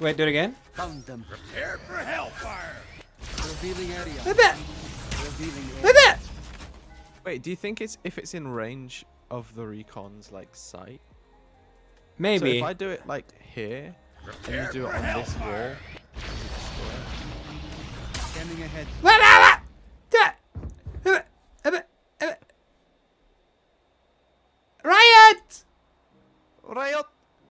Wait, do it again. Found them. Prepare for hellfire. Revealing area. Look at that. Revealing area. Look at that. Wait, do you think it's if it's in range of the recon's like sight? Maybe. So if I do it like here, Prepare and you do it on this wall. Standing ahead. Riot! Riot!